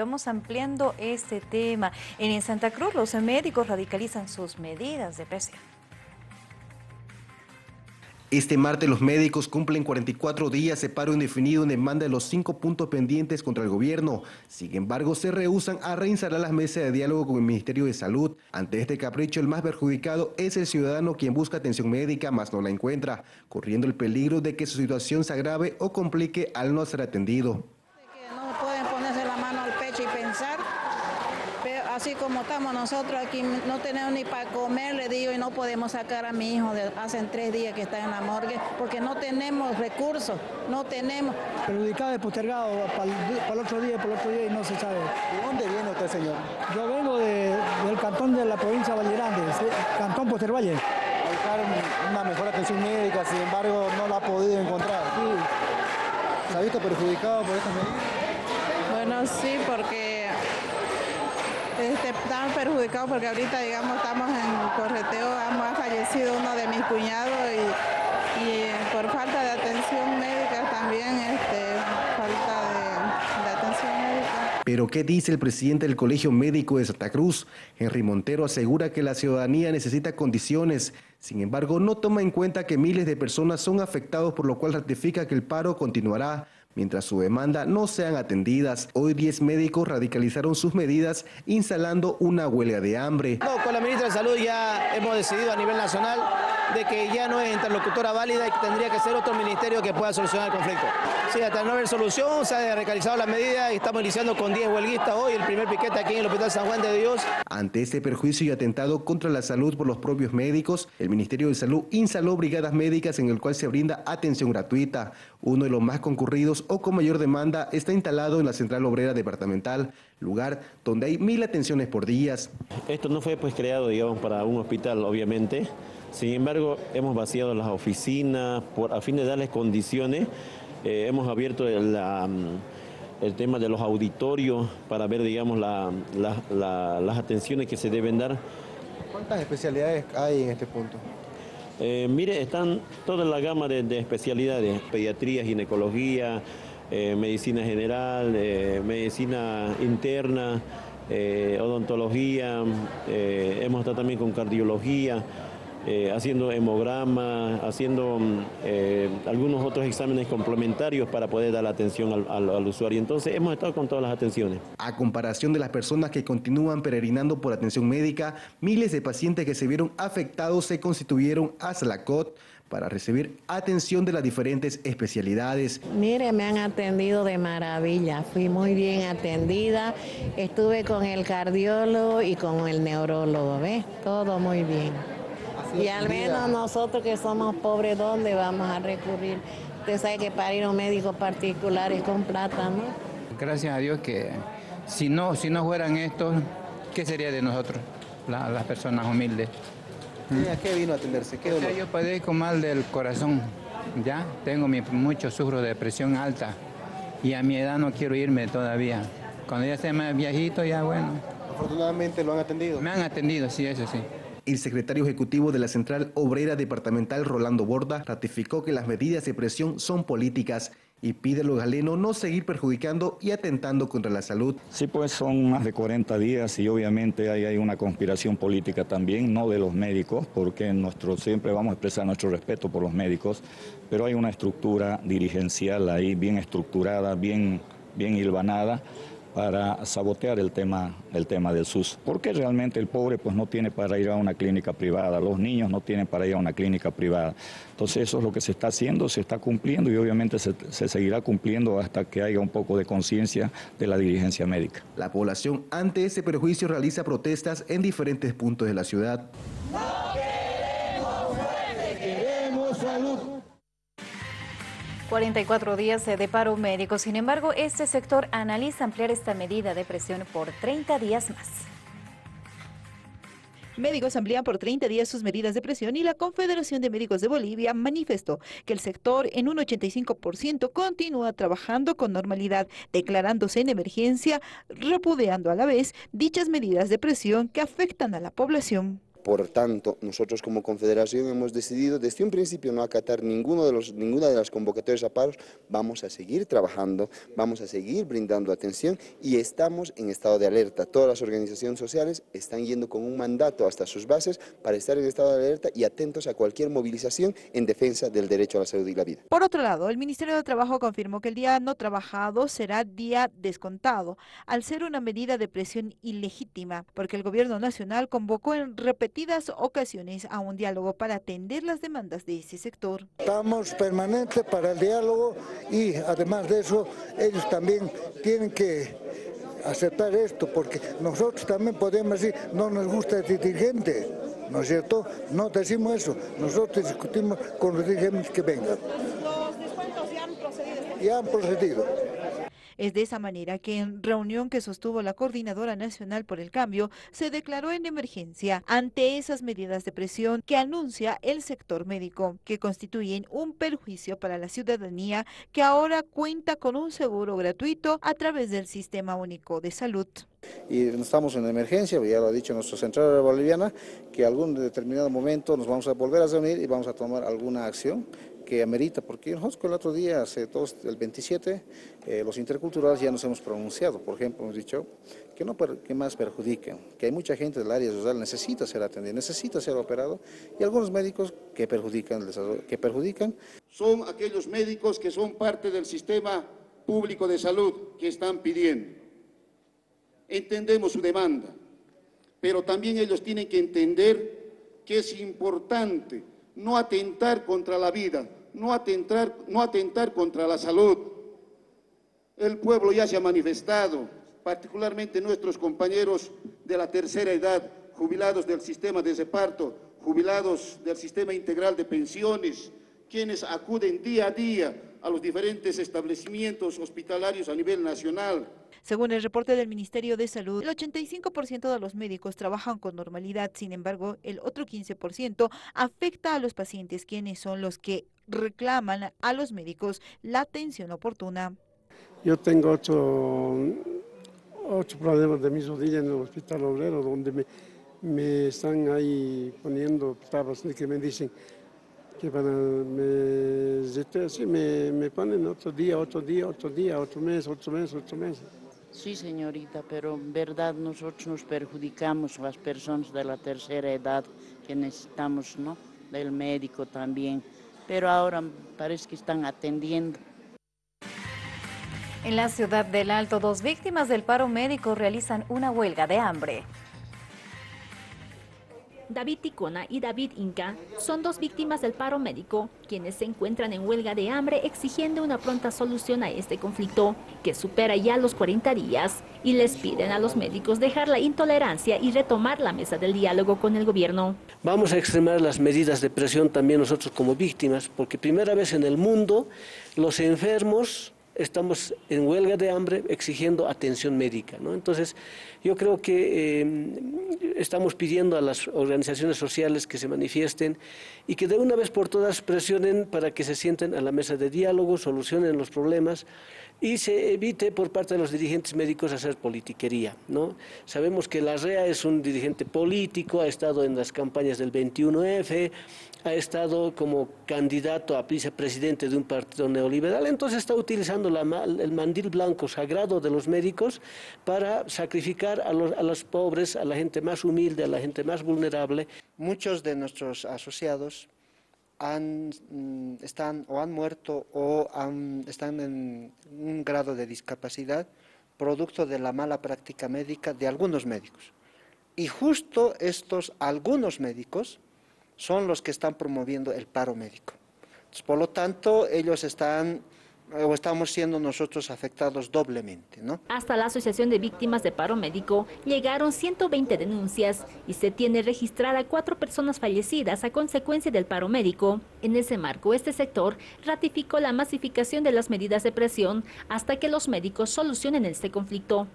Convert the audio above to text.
Vamos ampliando este tema. En Santa Cruz los médicos radicalizan sus medidas de presión. Este martes los médicos cumplen 44 días de paro indefinido en demanda de los cinco puntos pendientes contra el gobierno. Sin embargo, se rehusan a reinstalar las mesas de diálogo con el Ministerio de Salud. Ante este capricho, el más perjudicado es el ciudadano quien busca atención médica, mas no la encuentra, corriendo el peligro de que su situación se agrave o complique al no ser atendido. Así como estamos nosotros aquí, no tenemos ni para comer, le digo, y no podemos sacar a mi hijo, de, hace tres días que está en la morgue, porque no tenemos recursos, no tenemos. Perjudicado y postergado para el, otro día, para el otro día y no se sabe. ¿De dónde viene usted, señor? Yo vengo del cantón de la provincia de Valle Grande, cantón Postervalle. Buscar una mejor atención médica, sin embargo, no la ha podido encontrar. Sí. ¿Se ha visto perjudicado por estas medidas? Bueno, sí, porque este, están perjudicados porque ahorita, digamos, estamos en correteo, ha fallecido uno de mis cuñados y, por falta de atención médica también, este, falta de, atención médica. Pero ¿qué dice el presidente del Colegio Médico de Santa Cruz? Henry Montero asegura que la ciudadanía necesita condiciones, sin embargo no toma en cuenta que miles de personas son afectados por lo cual ratifica que el paro continuará mientras su demanda no sean atendidas. Hoy 10 médicos radicalizaron sus medidas instalando una huelga de hambre. No, con la ministra de Salud ya hemos decidido a nivel nacional de que ya no es interlocutora válida y que tendría que ser otro ministerio que pueda solucionar el conflicto. Sí, hasta no haber solución, se ha radicalizado la medida y estamos iniciando con 10 huelguistas hoy, el primer piquete aquí en el Hospital San Juan de Dios. Ante este perjuicio y atentado contra la salud por los propios médicos, el Ministerio de Salud instaló brigadas médicas en el cual se brinda atención gratuita. Uno de los más concurridos o con mayor demanda está instalado en la Central Obrera Departamental, lugar donde hay mil atenciones por días. Esto no fue pues creado, digamos, para un hospital, obviamente. Sin embargo, hemos vaciado las oficinas por, a fin de darles condiciones. Eh, hemos abierto mm, el, tema de los auditorios para ver, digamos, las atenciones que se deben dar. ¿Cuántas especialidades hay en este punto? Eh, mire, están toda la gama de, especialidades, pediatría, ginecología, eh, medicina general, medicina interna, odontología, hemos estado también con cardiología. Eh, haciendo hemograma, haciendo mm, eh, algunos otros exámenes complementarios para poder dar la atención al, usuario. Entonces hemos estado con todas las atenciones. A comparación de las personas que continúan peregrinando por atención médica, miles de pacientes que se vieron afectados se constituyeron a Salacot para recibir atención de las diferentes especialidades. Mire, me han atendido de maravilla, fui muy bien atendida, estuve con el cardiólogo y con el neurólogo, ¿ves? Todo muy bien. Y al menos nosotros que somos pobres, ¿dónde vamos a recurrir? Usted sabe que para ir a un médico particular es con plata, ¿no? Gracias a Dios que si no, si no fueran estos, ¿qué sería de nosotros, las personas humildes? ¿A qué vino a atenderse? ¿Qué dolor? yo padezco mal del corazón, ya tengo mucho sufro de presión alta y a mi edad no quiero irme todavía. Cuando ya sea más viejito, ya bueno. Afortunadamente lo han atendido. Me han atendido, sí, eso sí. El secretario ejecutivo de la Central Obrera Departamental, Rolando Borda, ratificó que las medidas de presión son políticas y pide a los galenos no seguir perjudicando y atentando contra la salud. Sí, pues son más de 40 días y obviamente hay, hay una conspiración política también, no de los médicos, porque nuestro, siempre vamos a expresar nuestro respeto por los médicos, pero hay una estructura dirigencial ahí bien estructurada, bien, bien hilvanada para sabotear el tema, el tema del SUS. Porque realmente el pobre pues no tiene para ir a una clínica privada, los niños no tienen para ir a una clínica privada. Entonces eso es lo que se está haciendo, se está cumpliendo y obviamente se, se seguirá cumpliendo hasta que haya un poco de conciencia de la dirigencia médica. La población ante ese perjuicio realiza protestas en diferentes puntos de la ciudad. 44 días de paro médico. Sin embargo, este sector analiza ampliar esta medida de presión por 30 días más. Médicos amplían por 30 días sus medidas de presión y la Confederación de Médicos de Bolivia manifestó que el sector en un 85% continúa trabajando con normalidad, declarándose en emergencia, repudiando a la vez dichas medidas de presión que afectan a la población. Por tanto, nosotros como Confederación hemos decidido desde un principio no acatar ninguno de los, ninguna de las convocatorias a paros, vamos a seguir trabajando, vamos a seguir brindando atención y estamos en estado de alerta. Todas las organizaciones sociales están yendo con un mandato hasta sus bases para estar en estado de alerta y atentos a cualquier movilización en defensa del derecho a la salud y la vida. Por otro lado, el Ministerio de Trabajo confirmó que el día no trabajado será día descontado, al ser una medida de presión ilegítima, porque el gobierno nacional convocó en repetidas ocasiones a un diálogo para atender las demandas de ese sector. Estamos permanentes para el diálogo y además de eso, ellos también tienen que aceptar esto, porque nosotros también podemos decir, no nos gusta este dirigente, ¿no es cierto? No decimos eso, nosotros discutimos con los dirigentes que vengan. ¿Los descuentos ya han procedido? Ya han procedido. Es de esa manera que en reunión que sostuvo la Coordinadora Nacional por el Cambio, se declaró en emergencia ante esas medidas de presión que anuncia el sector médico, que constituyen un perjuicio para la ciudadanía que ahora cuenta con un seguro gratuito a través del Sistema Único de Salud. Y estamos en emergencia, ya lo ha dicho nuestra central boliviana, que algún determinado momento nos vamos a volver a reunir y vamos a tomar alguna acción que amerita, porque nosotros el otro día, hace todos, el 27, eh, los interculturales ya nos hemos pronunciado, por ejemplo, hemos dicho que no que más perjudiquen, que hay mucha gente del área social necesita ser atendida, necesita ser operado, y algunos médicos que perjudican, que perjudican. Son aquellos médicos que son parte del sistema público de salud que están pidiendo. Entendemos su demanda, pero también ellos tienen que entender que es importante no atentar contra la vida, no atentar, no atentar contra la salud. El pueblo ya se ha manifestado, particularmente nuestros compañeros de la tercera edad, jubilados del sistema de reparto, jubilados del sistema integral de pensiones, quienes acuden día a día a los diferentes establecimientos hospitalarios a nivel nacional. Según el reporte del Ministerio de Salud, el 85% de los médicos trabajan con normalidad, sin embargo, el otro 15% afecta a los pacientes, quienes son los que reclaman a los médicos la atención oportuna. Yo tengo ocho, ocho problemas de mis rodillas en el hospital obrero, donde me, me están ahí poniendo tabas que me dicen, que van a, me, así, me, me ponen otro día, otro día, otro día, otro mes, otro mes, otro mes. Sí, señorita, pero en verdad nosotros nos perjudicamos, las personas de la tercera edad que necesitamos, ¿no? Del médico también. Pero ahora parece que están atendiendo. En la ciudad del Alto, dos víctimas del paro médico realizan una huelga de hambre. David Ticona y David Inca son dos víctimas del paro médico, quienes se encuentran en huelga de hambre exigiendo una pronta solución a este conflicto, que supera ya los 40 días, y les piden a los médicos dejar la intolerancia y retomar la mesa del diálogo con el gobierno. Vamos a extremar las medidas de presión también nosotros como víctimas, porque primera vez en el mundo los enfermos estamos en huelga de hambre exigiendo atención médica. ¿no? Entonces, yo creo que eh, estamos pidiendo a las organizaciones sociales que se manifiesten y que de una vez por todas presionen para que se sienten a la mesa de diálogo, solucionen los problemas y se evite por parte de los dirigentes médicos hacer politiquería. ¿no? Sabemos que la REA es un dirigente político, ha estado en las campañas del 21F, ha estado como candidato a vicepresidente de un partido neoliberal, entonces está utilizando el mandil blanco sagrado de los médicos para sacrificar a los, pobres, a la gente más humilde, a la gente más vulnerable. Muchos de nuestros asociados han, mm, están o han muerto o están en un grado de discapacidad producto de la mala práctica médica de algunos médicos. Y justo estos algunos médicos son los que están promoviendo el paro médico. por lo tanto, ellos están o estamos siendo nosotros afectados doblemente. ¿no? Hasta la Asociación de Víctimas de Paro Médico llegaron 120 denuncias y se tiene registrada cuatro personas fallecidas a consecuencia del paro médico. En ese marco, este sector ratificó la masificación de las medidas de presión hasta que los médicos solucionen este conflicto.